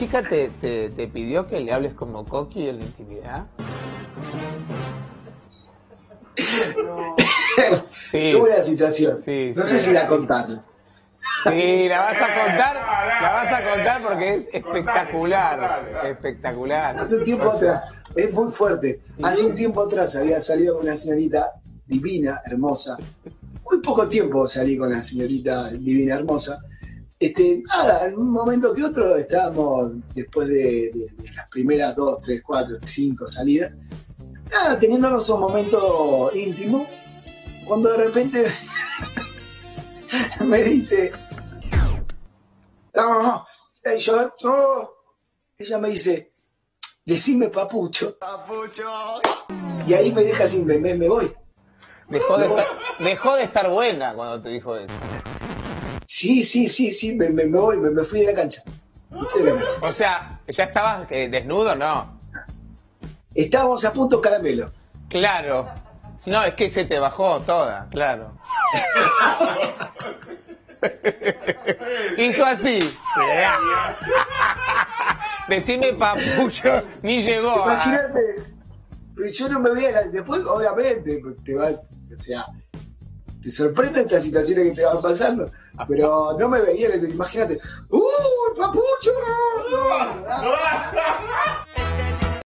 chica te, te, te pidió que le hables como Coqui en la intimidad? Sí. Tuve una situación. Sí, no sí. sé si la contar. Sí, la vas a contar, la vas a contar porque es espectacular, espectacular. Hace un tiempo atrás, es muy fuerte. Hace un tiempo atrás había salido con una señorita divina, hermosa. Muy poco tiempo salí con la señorita divina, hermosa. Este, nada, en un momento que otro estábamos, después de, de- de las primeras dos, tres, cuatro, cinco salidas, nada, teniéndonos un momento íntimo, cuando de repente me dice, no, eh, yo, yo, ella me dice, decime papucho. Y ahí me deja sin me, me voy. Dejó de, estar, dejó de estar buena cuando te dijo eso. Sí, sí, sí, sí, me, me, me voy, me, me fui de la cancha. Me fui de la cancha. O sea, ¿ya estabas eh, desnudo? No. Estábamos a punto caramelo. Claro. No, es que se te bajó toda, claro. Hizo así. Decime papucho, ni llegó. Imagínate, yo no me veía, después obviamente te va, o sea, te sorprende estas situaciones que te van pasando, pero no me veía, imagínate, ¡uh, papucho!